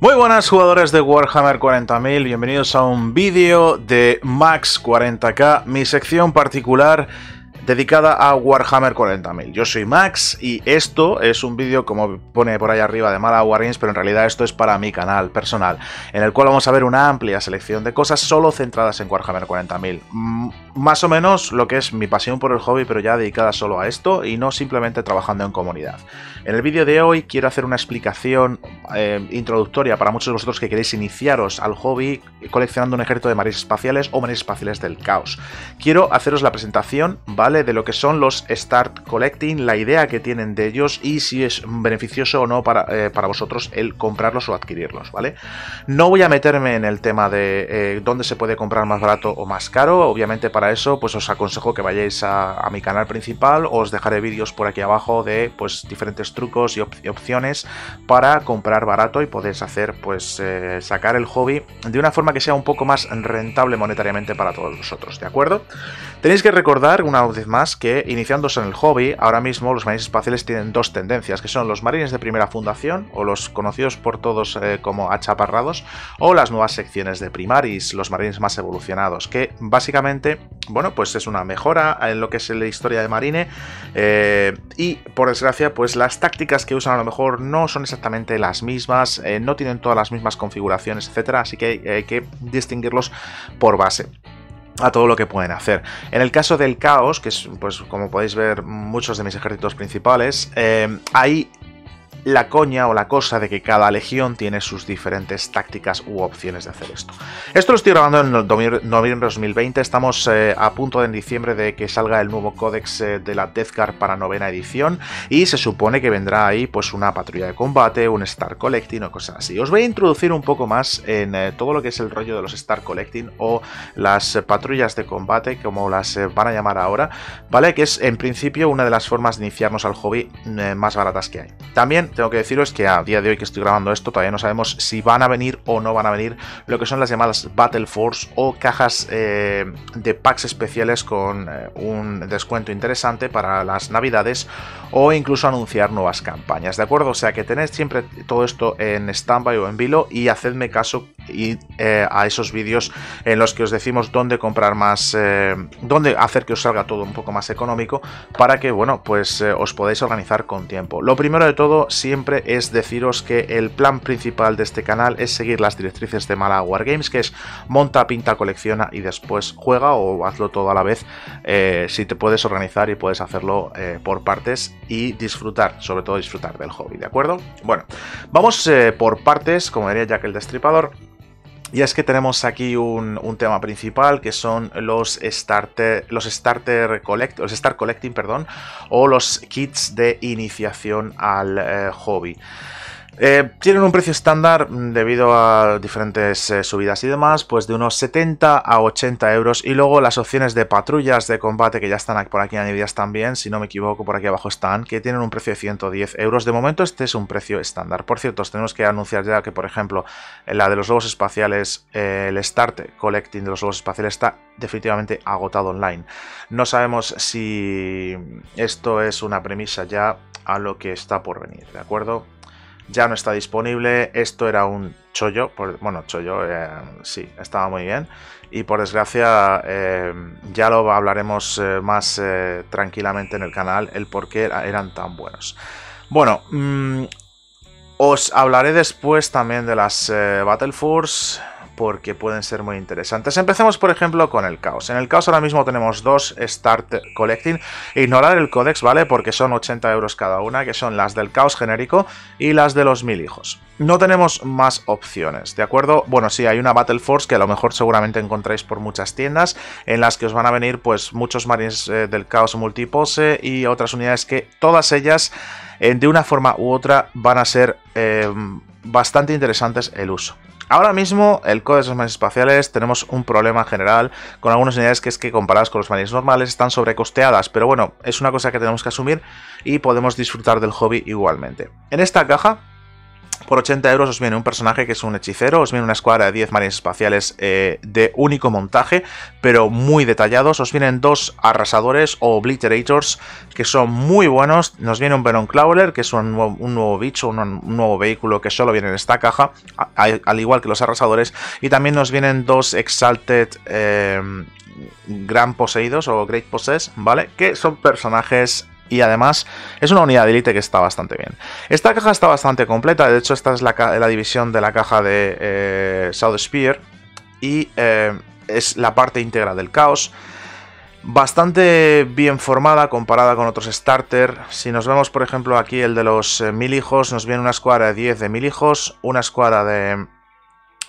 Muy buenas jugadores de Warhammer 40.000, bienvenidos a un vídeo de Max 40k, mi sección particular dedicada a Warhammer 40.000. Yo soy Max y esto es un vídeo, como pone por ahí arriba, de Mala Wargames, pero en realidad esto es para mi canal personal, en el cual vamos a ver una amplia selección de cosas solo centradas en Warhammer 40.000. Mm, más o menos lo que es mi pasión por el hobby, pero ya dedicada solo a esto y no simplemente trabajando en comunidad. En el vídeo de hoy quiero hacer una explicación eh, introductoria para muchos de vosotros que queréis iniciaros al hobby coleccionando un ejército de marines espaciales o marines espaciales del caos. Quiero haceros la presentación, ¿vale? De lo que son los Start Collecting, la idea que tienen de ellos y si es beneficioso o no para, eh, para vosotros el comprarlos o adquirirlos, ¿vale? No voy a meterme en el tema de eh, dónde se puede comprar más barato o más caro, obviamente para eso pues os aconsejo que vayáis a, mi canal principal, os dejaré vídeos por aquí abajo de pues diferentes trucos y, opciones para comprar barato y podéis hacer pues eh, sacar el hobby de una forma que sea un poco más rentable monetariamente para todos vosotros, ¿de acuerdo? Tenéis que recordar una más que iniciándose en el hobby, ahora mismo los marines espaciales tienen dos tendencias, que son los marines de primera fundación, o los conocidos por todos eh, como achaparrados, o las nuevas secciones de primaris, los marines más evolucionados, que básicamente, bueno, pues es una mejora en lo que es la historia de marine, eh, y por desgracia, pues las tácticas que usan a lo mejor no son exactamente las mismas, eh, no tienen todas las mismas configuraciones, etcétera, así que hay que distinguirlos por base a todo lo que pueden hacer. En el caso del caos, que es, pues como podéis ver, muchos de mis ejércitos principales, eh, hay la coña o la cosa de que cada legión tiene sus diferentes tácticas u opciones de hacer esto. Esto lo estoy grabando en noviembre de 2020, estamos eh, a punto de en diciembre de que salga el nuevo códex eh, de la Death para novena edición y se supone que vendrá ahí pues una patrulla de combate, un Star Collecting o cosas así. Os voy a introducir un poco más en eh, todo lo que es el rollo de los Star Collecting o las patrullas de combate como las van a llamar ahora, ¿vale? Que es en principio una de las formas de iniciarnos al hobby más baratas que hay. También tengo que deciros que a día de hoy que estoy grabando esto todavía no sabemos si van a venir o no van a venir lo que son las llamadas Battle Force o cajas eh, de packs especiales con eh, un descuento interesante para las navidades o incluso anunciar nuevas campañas, ¿de acuerdo? O sea que tenéis siempre todo esto en standby o en vilo y hacedme caso y, eh, a esos vídeos en los que os decimos dónde comprar más, dónde hacer que os salga todo un poco más económico para que, bueno, pues os podáis organizar con tiempo. Lo primero de todo, siempre es deciros que el plan principal de este canal es seguir las directrices de Mala Wargames, que es monta, pinta, colecciona y después juega o hazlo todo a la vez eh, si te puedes organizar y puedes hacerlo eh, por partes y disfrutar, sobre todo disfrutar del hobby, ¿de acuerdo? Bueno, vamos eh, por partes, como diría Jack el Destripador. Y es que tenemos aquí un, tema principal que son los starter, los starter collect, los collecting, perdón, o los kits de iniciación al eh, hobby. Eh, tienen un precio estándar mm, debido a diferentes eh, subidas y demás, pues de unos 70 a 80 euros. Y luego las opciones de patrullas de combate que ya están por aquí añadidas también, si no me equivoco, por aquí abajo están, que tienen un precio de 110 euros. De momento este es un precio estándar. Por cierto, tenemos que anunciar ya que, por ejemplo, la de los lobos espaciales, eh, el Start Collecting de los lobos espaciales está definitivamente agotado online. No sabemos si esto es una premisa ya a lo que está por venir, ¿de acuerdo? Ya no está disponible. Esto era un chollo, bueno, chollo, eh, sí, estaba muy bien. Y por desgracia, eh, ya lo hablaremos eh, más tranquilamente en el canal, el por qué eran tan buenos. Bueno, mm, os hablaré después también de las Battle Force porque pueden ser muy interesantes. Empecemos, por ejemplo, con el caos. En el caos ahora mismo tenemos dos Start Collecting. Ignorar el códex, ¿vale? Porque son 80 euros cada una, que son las del caos genérico y las de los mil hijos. No tenemos más opciones, ¿de acuerdo? Bueno, sí, hay una Battle Force que a lo mejor seguramente encontráis por muchas tiendas, en las que os van a venir pues muchos marines eh, del caos multipose y otras unidades que todas ellas, eh, de una forma u otra, van a ser eh, bastante interesantes el uso. Ahora mismo, el código de los marines espaciales tenemos un problema general con algunas unidades que es que comparadas con los marines normales están sobrecosteadas, pero bueno, es una cosa que tenemos que asumir y podemos disfrutar del hobby igualmente. En esta caja por 80 euros os viene un personaje que es un hechicero, os viene una escuadra de 10 marines espaciales eh, de único montaje, pero muy detallados. Os vienen dos arrasadores o obliterators que son muy buenos. Nos viene un Venom Crawler, que es un nuevo, bicho, un, nuevo vehículo que solo viene en esta caja, al igual que los arrasadores. Y también nos vienen dos Exalted eh, Gran Poseídos o Great Possess, ¿vale? Que son personajes y además es una unidad de élite que está bastante bien. Esta caja está bastante completa, de hecho esta es la, división de la caja de eh, South Spear y eh, es la parte íntegra del caos. Bastante bien formada comparada con otros starter. Si nos vemos, por ejemplo, aquí el de los eh, mil hijos, nos viene una escuadra de 10 de mil hijos, una escuadra de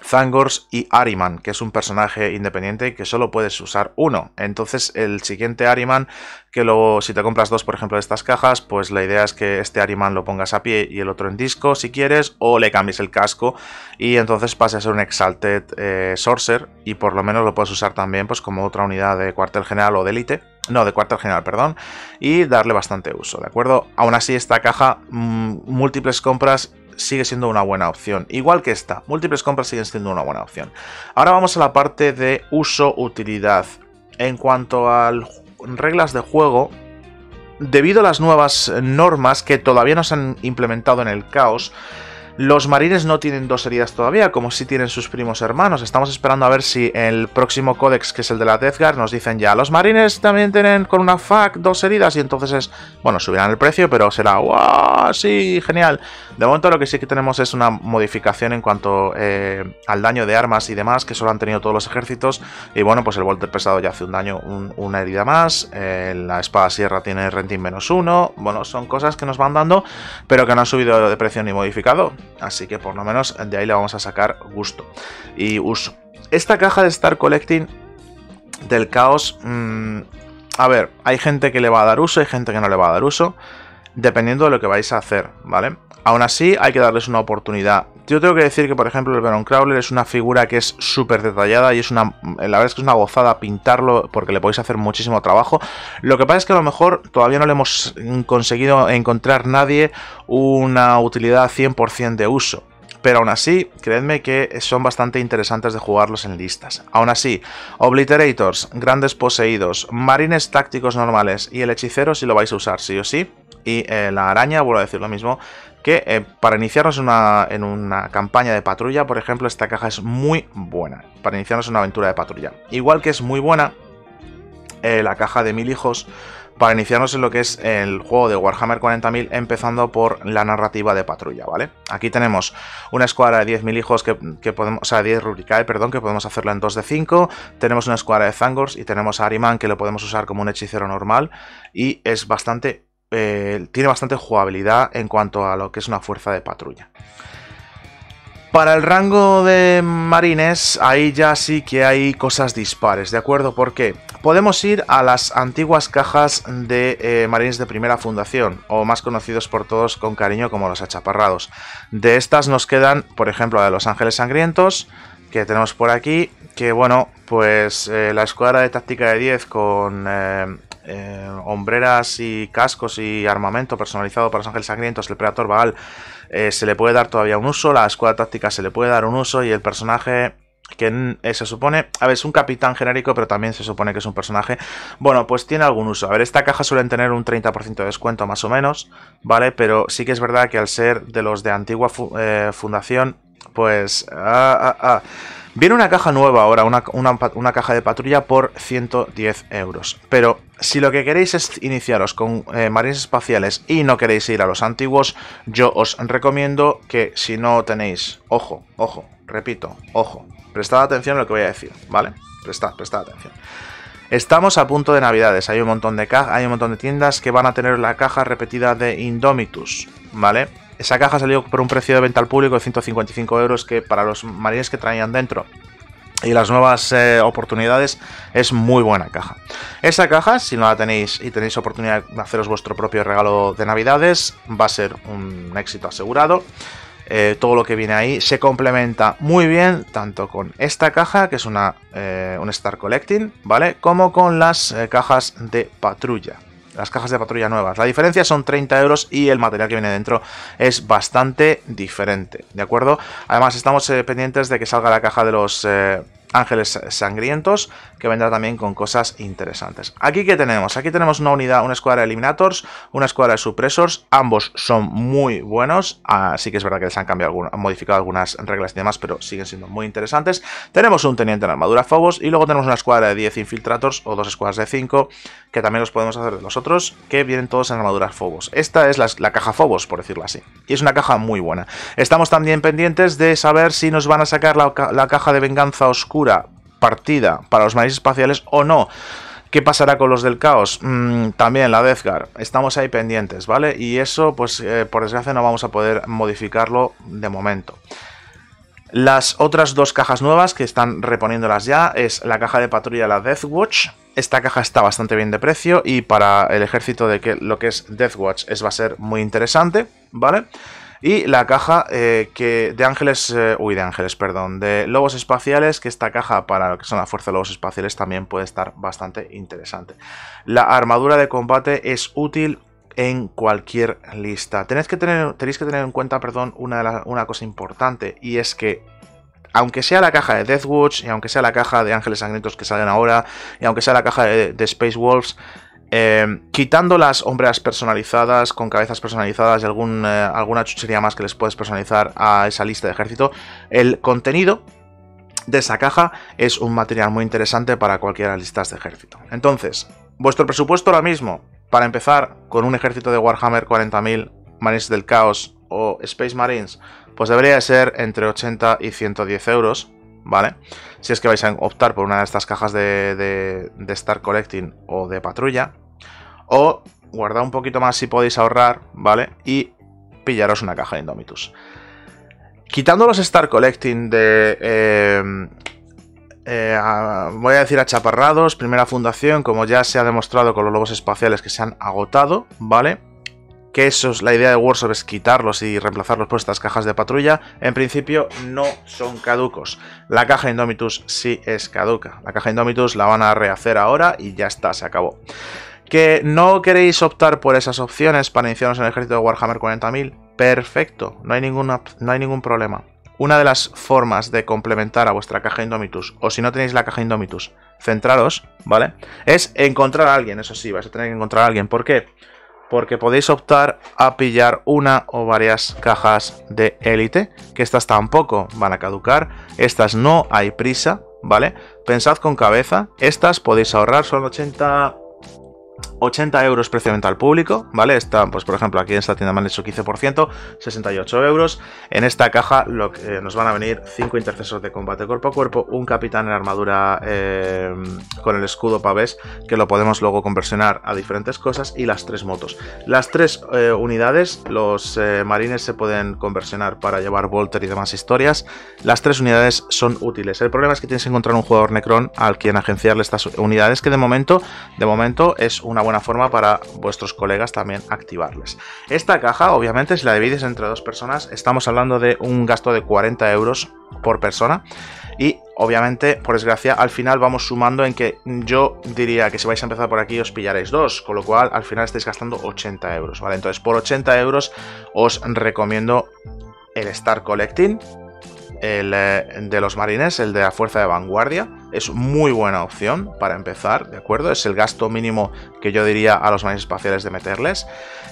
Zangors y Ariman, que es un personaje independiente que solo puedes usar uno. Entonces el siguiente Ariman, que luego si te compras dos por ejemplo de estas cajas, pues la idea es que este Ariman lo pongas a pie y el otro en disco si quieres, o le cambies el casco y entonces pase a ser un Exalted eh, Sorcerer y por lo menos lo puedes usar también pues como otra unidad de cuartel general o de élite. No, de cuartel general, perdón. Y darle bastante uso, ¿de acuerdo? Aún así, esta caja, mm, múltiples compras sigue siendo una buena opción. Igual que esta, múltiples compras siguen siendo una buena opción. Ahora vamos a la parte de uso-utilidad. En cuanto a reglas de juego, debido a las nuevas normas que todavía no se han implementado en el caos, los marines no tienen dos heridas todavía, como si tienen sus primos hermanos. Estamos esperando a ver si el próximo códex, que es el de la Death Guard, nos dicen ya, los marines también tienen con una FAC dos heridas y entonces es, bueno, subirán el precio, pero será, ¡wow! Sí, genial. De momento lo que sí que tenemos es una modificación en cuanto eh, al daño de armas y demás, que solo han tenido todos los ejércitos. Y bueno, pues el Volter pesado ya hace un daño, una herida más. Eh, la espada sierra tiene renting menos uno. Bueno, son cosas que nos van dando, pero que no han subido de precio ni modificado. Así que por lo menos de ahí le vamos a sacar gusto y uso. Esta caja de Star Collecting del caos... Mm, a ver, hay gente que le va a dar uso, hay gente que no le va a dar uso, dependiendo de lo que vais a hacer, ¿vale? Aún así, hay que darles una oportunidad. Yo tengo que decir que, por ejemplo, el Venom Crawler es una figura que es súper detallada y es una. La verdad es que es una gozada pintarlo porque le podéis hacer muchísimo trabajo. Lo que pasa es que a lo mejor todavía no le hemos conseguido encontrar nadie una utilidad 100% de uso. Pero aún así, creedme que son bastante interesantes de jugarlos en listas. Aún así, Obliterators, Grandes Poseídos, Marines Tácticos Normales y el Hechicero si lo vais a usar, sí o sí. Y eh, la araña, vuelvo a decir lo mismo, que eh, para iniciarnos en una campaña de patrulla, por ejemplo, esta caja es muy buena. Para iniciarnos en una aventura de patrulla. Igual que es muy buena eh, la caja de mil hijos para iniciarnos en lo que es el juego de Warhammer 40.000, empezando por la narrativa de patrulla, ¿vale? Aquí tenemos una escuadra de 10.000 hijos que, podemos, o sea, 10 Rubricae, perdón, que podemos hacerlo en 2 de 5, tenemos una escuadra de Zangors y tenemos a Ariman que lo podemos usar como un hechicero normal y es bastante eh, tiene bastante jugabilidad en cuanto a lo que es una fuerza de patrulla. Para el rango de marines, ahí ya sí que hay cosas dispares, ¿de acuerdo? Porque podemos ir a las antiguas cajas de eh, marines de primera fundación, o más conocidos por todos con cariño como los achaparrados. De estas nos quedan, por ejemplo, la de los ángeles sangrientos, que tenemos por aquí, que bueno, pues eh, la escuadra de táctica de 10 con eh, hombreras y cascos y armamento personalizado para los ángeles sangrientos, el Predator Baal, eh, se le puede dar todavía un uso, la escuadra táctica se le puede dar un uso y el personaje que eh, se supone, a ver, es un capitán genérico, pero también se supone que es un personaje, bueno, pues tiene algún uso. A ver, esta caja suelen tener un 30% de descuento más o menos, ¿vale? Pero sí que es verdad que al ser de los de antigua fundación, pues... Ah, ah, ah, Viene una caja nueva ahora, una, caja de patrulla por 110 euros. Pero si lo que queréis es iniciaros con eh, marines espaciales y no queréis ir a los antiguos, yo os recomiendo que si no tenéis, ojo, ojo, repito, ojo, prestad atención a lo que voy a decir, ¿vale? Prestad, prestad atención. Estamos a punto de navidades, hay un montón de hay un montón de tiendas que van a tener la caja repetida de Indomitus, ¿vale? Esa caja salió por un precio de venta al público de 155 euros que para los marines que traían dentro y las nuevas eh, oportunidades es muy buena caja. Esa caja, si no la tenéis y tenéis oportunidad de haceros vuestro propio regalo de navidades, va a ser un éxito asegurado. Eh, todo lo que viene ahí se complementa muy bien tanto con esta caja que es una eh, un Star Collecting, ¿vale? Como con las cajas de patrulla. Las cajas de patrulla nuevas. La diferencia son 30 euros y el material que viene dentro es bastante diferente, ¿de acuerdo? Además estamos eh, pendientes de que salga la caja de los... Eh, ángeles sangrientos, que vendrá también con cosas interesantes. Aquí que tenemos, aquí tenemos una unidad, una escuadra de eliminators, una escuadra de suppressors, ambos son muy buenos, así que es verdad que les han cambiado, han modificado algunas reglas y demás, pero siguen siendo muy interesantes. Tenemos un teniente en armadura Phobos y luego tenemos una escuadra de 10 infiltrators o dos escuadras de 5, que también los podemos hacer de los otros, que vienen todos en armadura Phobos. Esta es la, caja Phobos, por decirlo así, y es una caja muy buena. Estamos también pendientes de saber si nos van a sacar la caja de venganza oscura partida para los marines espaciales o no. ¿Qué pasará con los del caos? Mm, también la Death Guard. Estamos ahí pendientes, ¿vale? Y eso, pues eh, por desgracia, no vamos a poder modificarlo de momento. Las otras dos cajas nuevas que están reponiéndolas ya es la caja de patrulla, la Death Watch. Esta caja está bastante bien de precio y para el ejército de que lo que es Death Watch es, va a ser muy interesante, ¿vale? Y la caja eh, que de ángeles, eh, uy, de ángeles, perdón, de lobos espaciales, que esta caja para lo que son la fuerza de lobos espaciales también puede estar bastante interesante. La armadura de combate es útil en cualquier lista. Tenéis que tener, tenéis que tener en cuenta, perdón, una, una cosa importante, y es que aunque sea la caja de Deathwatch, y aunque sea la caja de Ángeles Sangrientos que salen ahora, y aunque sea la caja de Space Wolves, eh, quitando las hombres personalizadas, con cabezas personalizadas y algún, eh, alguna chuchería más que les puedes personalizar a esa lista de ejército, el contenido de esa caja es un material muy interesante para cualquiera de las listas de ejército. Entonces, vuestro presupuesto ahora mismo, para empezar con un ejército de Warhammer 40.000, Marines del Caos o Space Marines, pues debería ser entre 80 y 110 euros, ¿vale? Si es que vais a optar por una de estas cajas de, de, Star Collecting o de patrulla. O guardad un poquito más si podéis ahorrar, ¿vale? Y pillaros una caja de Indomitus. Quitando los Star Collecting de... Eh, eh, voy a decir achaparrados, primera fundación, como ya se ha demostrado con los lobos espaciales que se han agotado, ¿vale? Que eso es la idea de Workshop es quitarlos y reemplazarlos por estas cajas de patrulla, en principio no son caducos. La caja Indomitus sí es caduca. La caja Indomitus la van a rehacer ahora y ya está, se acabó. ¿Que no queréis optar por esas opciones para iniciarnos en el ejército de Warhammer 40.000? Perfecto, no hay, ninguna, no hay ningún problema. Una de las formas de complementar a vuestra caja Indomitus, o si no tenéis la caja Indomitus, centraros, ¿vale? Es encontrar a alguien, eso sí, vais a tener que encontrar a alguien. ¿Por qué? porque podéis optar a pillar una o varias cajas de élite, que estas tampoco van a caducar, estas no hay prisa, ¿vale? Pensad con cabeza, estas podéis ahorrar, son 80 80 euros precio al público, ¿vale? Está, pues por ejemplo, aquí en esta tienda me han hecho 15%, 68 euros. En esta caja lo que, eh, nos van a venir 5 intercesores de combate cuerpo a cuerpo, un capitán en armadura eh, con el escudo pavés, que lo podemos luego conversionar a diferentes cosas, y las tres motos. Las tres eh, unidades, los marines se pueden conversionar para llevar Volter y demás historias. Las tres unidades son útiles. El problema es que tienes que encontrar un jugador Necron al quien agenciarle estas unidades, que de momento, de momento es una buena forma para vuestros colegas también activarles. Esta caja, obviamente, si la divides entre dos personas, estamos hablando de un gasto de 40 euros por persona. Y obviamente, por desgracia, al final vamos sumando en que yo diría que si vais a empezar por aquí os pillaréis dos, con lo cual al final estáis gastando 80 euros, ¿vale? Entonces por 80 euros os recomiendo el Star Collecting, el eh, de los marines, el de la fuerza de vanguardia, es muy buena opción para empezar, ¿de acuerdo? Es el gasto mínimo que yo diría a los marines espaciales de meterles.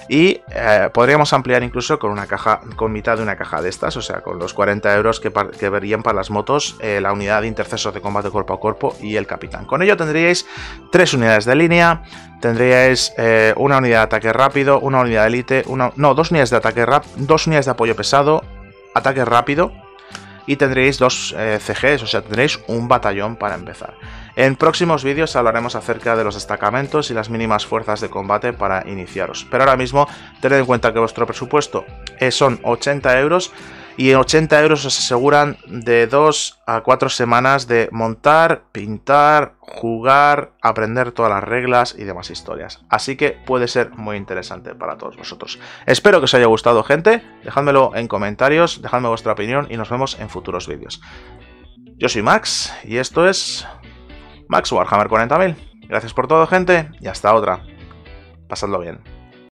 Y eh, podríamos ampliar incluso con una caja, con mitad de una caja de estas, o sea, con los 40 euros que, verían para las motos, eh, la unidad de intercesos de combate cuerpo a cuerpo y el capitán. Con ello tendríais tres unidades de línea, tendríais una unidad de ataque rápido, una unidad de élite, no, dos unidades de ataque rápido, dos unidades de apoyo pesado, ataque rápido y tendréis dos eh, CGs, o sea, tendréis un batallón para empezar. En próximos vídeos hablaremos acerca de los destacamentos y las mínimas fuerzas de combate para iniciaros. Pero ahora mismo tened en cuenta que vuestro presupuesto eh, son 80 euros y en 80 euros os aseguran de 2 a 4 semanas de montar, pintar, jugar, aprender todas las reglas y demás historias. Así que puede ser muy interesante para todos vosotros. Espero que os haya gustado, gente. Dejádmelo en comentarios, dejadme vuestra opinión y nos vemos en futuros vídeos. Yo soy Max y esto es Max Warhammer 40.000. Gracias por todo, gente, y hasta otra. pasadlo bien.